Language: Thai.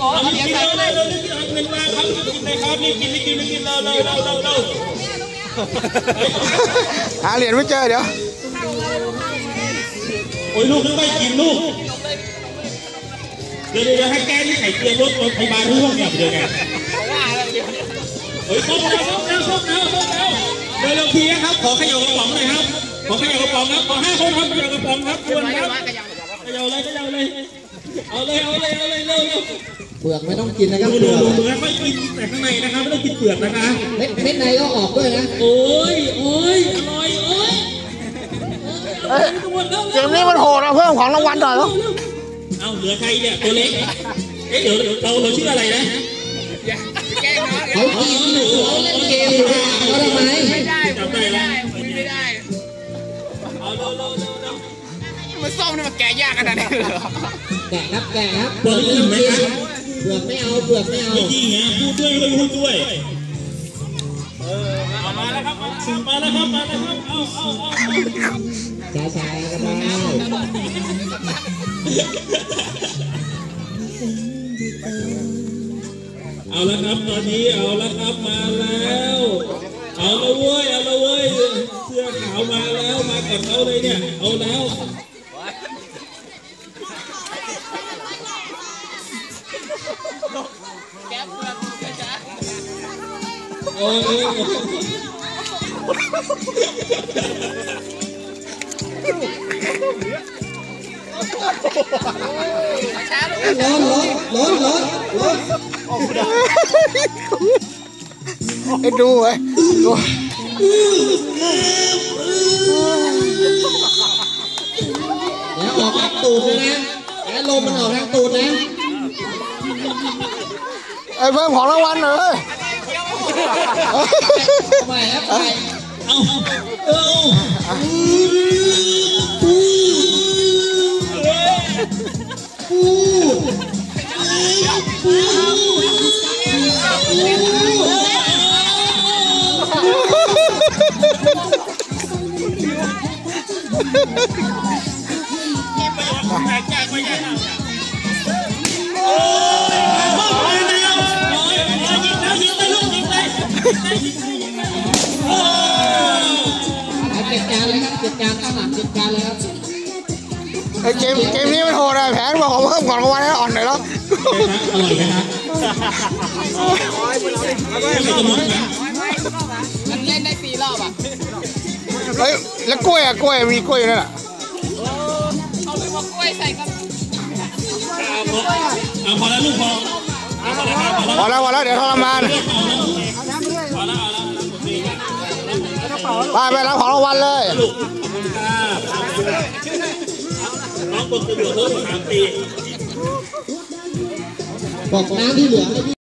ลงก่อนเอาเดี๋ยวกินใส่เลยเลยเลยเอาเงินมาครับกินเลยครับนี่กินนี่กินนี่กินเลยเลยเลยเลยเลยหาเหรียญไม่เจอเดี๋ยวโอ้ยลูกนึกไม่กินลูกเดี๋ยวเดี๋ยวให้แกนี่ไข่เจียวรถรถพยาบาลร่วงเนี่ยเดี๋ยวไงว่าอะไรเดี๋ยวเฮ้ยครบแล้วครบแล้วครบแล้วครบแล้วเดี๋ยวเราทีนะครับขอขยับกระป๋องหน่อยครับขอขยับกระป๋องครับขอห้าคนครับขยับกระป๋องครับควรครับขยับเลยขยับเลยเอาเลยเอาเลยเอาเลยเร็วเร็ว เปลือกไม่ต้องกินนะครับดูเปดูลือกดูดูนะไม่กินแต่ข้างในนะครับไม่ต้องกินเปลือกนะคะเม็ดเม็ดในก็ออกด้วยนะ โอ้ยโอ้ยอร่อยโอ้ยเกมนี้มันโหดอะเพิ่มของรางวัลหน่อยแล้วเอาเหลือใครเนี่ยตัวเล็กเอ๊ะเดี๋ยวเราเราชื่ออะไรนะแกล้งน้องเขากินอยู่เขาเล่นเกมอยู่นะเขาทำไมไม่ได้จำได้แล้วไม่ได้เอาเร็วเร็วเร็วเร็วมันส้มนี่มันแกะยากขนาดนี้เลยเหรอแกะครับแกะครับเปลือกอิ่มไหมครับ เปลือกไม่เอาเปลือกไม่เอา ไม่ยิ่งไงพูดด้วยไม่พูดด้วย เออเอามาแล้วครับมาแล้วครับมาแล้วครับ เอาเอาเอาช้าช้าๆก็ได้เอาแล้วครับตอนนี้เอาแล้วครับมาแล้ว เอาละเว้ยเอาละเว้ยเสื้อขาวมาแล้วมากับเขาเลยเนี่ยเอาแล้ว แกะเปลือกจ้าโอ้ยช้าลงร้ อนร้อนร้อนร้อนร้อนไอ้ดูไอ้ดูแล้วออกทางตูดเพิ่มของรางวัลหน่อยเว้ยทำไมครับไปเอาเออแตกแยกไม่แย เอาเก็บจานเลยครับเก็บจานข้างหลังเก็บจานเลยครับไอ้เกมเกมนี้มันโหดอะแผนบอกของเพิ่มของรางวัลให้อ่อนหน่อยแล้วอร่อยไหมครับไม่จะมองนะมันเล่นได้สี่รอบอะเฮ้ยแล้วกล้วยอะกล้วยมีกล้วยอยู่นั่นแหละเขาเลยว่ากล้วยใส่กับเอาพอแล้วลูกพอเอาพอแล้วครับพอแล้วพอแล้วพอแล้วเดี๋ยวทรมาน ไปไปรับของรางวัลเลยลูกขอบคุณครับน้องกดกระโดดเพิ่มสามปีบอกน้ำที่เหลือ